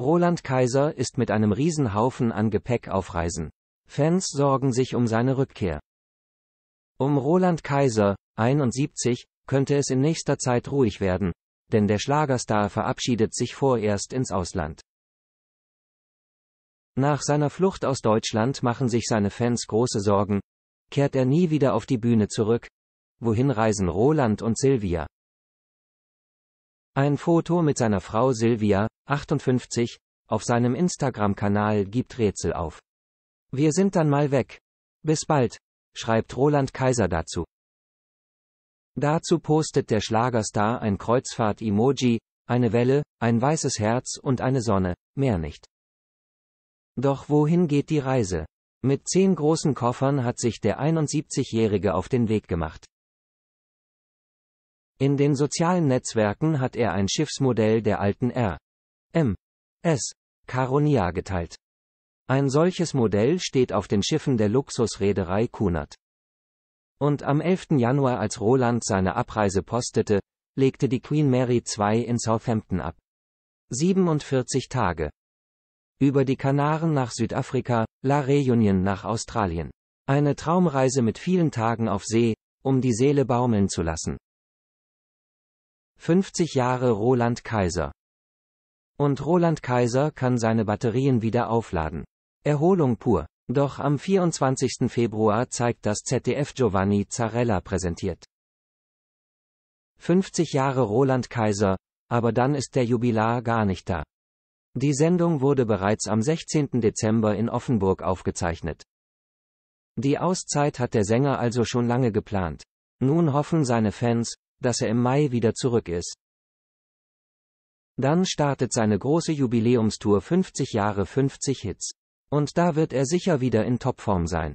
Roland Kaiser ist mit einem Riesenhaufen an Gepäck auf Reisen. Fans sorgen sich um seine Rückkehr. Um Roland Kaiser, 71, könnte es in nächster Zeit ruhig werden, denn der Schlagerstar verabschiedet sich vorerst ins Ausland. Nach seiner Flucht aus Deutschland machen sich seine Fans große Sorgen, kehrt er nie wieder auf die Bühne zurück, wohin reisen Roland und Silvia. Ein Foto mit seiner Frau Silvia, 58, auf seinem Instagram-Kanal gibt Rätsel auf. Wir sind dann mal weg. Bis bald, schreibt Roland Kaiser dazu. Dazu postet der Schlagerstar ein Kreuzfahrt-Emoji, eine Welle, ein weißes Herz und eine Sonne, mehr nicht. Doch wohin geht die Reise? Mit zehn großen Koffern hat sich der 71-Jährige auf den Weg gemacht. In den sozialen Netzwerken hat er ein Schiffsmodell der alten R. M. S. Caronia geteilt. Ein solches Modell steht auf den Schiffen der Luxusreederei Cunard. Und am 11. Januar als Roland seine Abreise postete, legte die Queen Mary II in Southampton ab. 47 Tage. Über die Kanaren nach Südafrika, La Réunion nach Australien. Eine Traumreise mit vielen Tagen auf See, um die Seele baumeln zu lassen. 50 Jahre Roland Kaiser. Und Roland Kaiser kann seine Batterien wieder aufladen. Erholung pur. Doch am 24. Februar zeigt das ZDF Giovanni Zarella präsentiert. 50 Jahre Roland Kaiser, aber dann ist der Jubilar gar nicht da. Die Sendung wurde bereits am 16. Dezember in Offenburg aufgezeichnet. Die Auszeit hat der Sänger also schon lange geplant. Nun hoffen seine Fans, dass er im Mai wieder zurück ist. Dann startet seine große Jubiläumstour 50 Jahre 50 Hits. Und da wird er sicher wieder in Topform sein.